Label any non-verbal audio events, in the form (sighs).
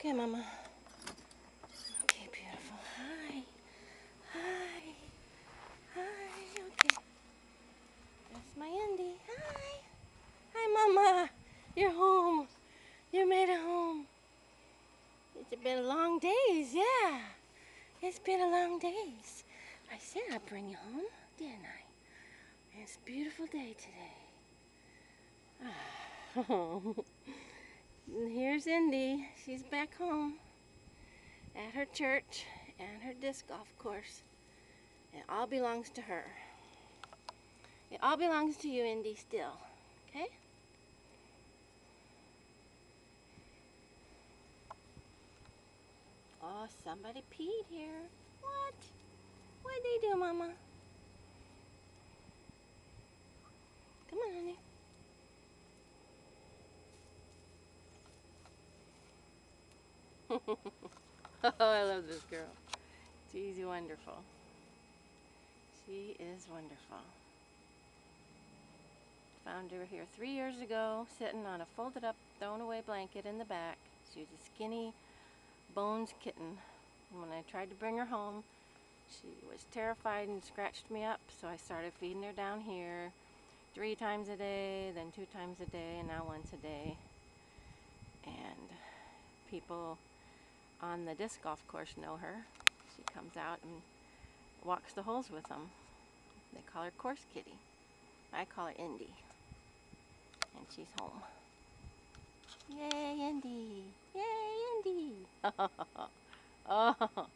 Okay, Mama. Okay, beautiful. Hi. Hi. Hi. Okay. That's my Indie. Hi. Hi, Mama. You're home. You made it home. It's been a long days, yeah. It's been a long days. I said I'd bring you home, didn't I? It's a beautiful day today. Oh. (sighs) (laughs) Here's Indie. She's back home at her church and her disc golf course. It all belongs to her. It all belongs to you, Indie, still. Okay? Oh, somebody peed here. What? What'd they do, Mama? (laughs) oh, I love this girl. She's wonderful. She is wonderful. Found her here three years ago, sitting on a folded up, thrown away blanket in the back. She was a skinny, bones kitten. When I tried to bring her home, she was terrified and scratched me up, so I started feeding her down here three times a day, then two times a day, and now once a day. And people on the disc golf course know her. She comes out and walks the holes with them. They call her Course Kitty. I call her Indie. And she's home. Yay, Indie! Yay, Indie! (laughs) oh.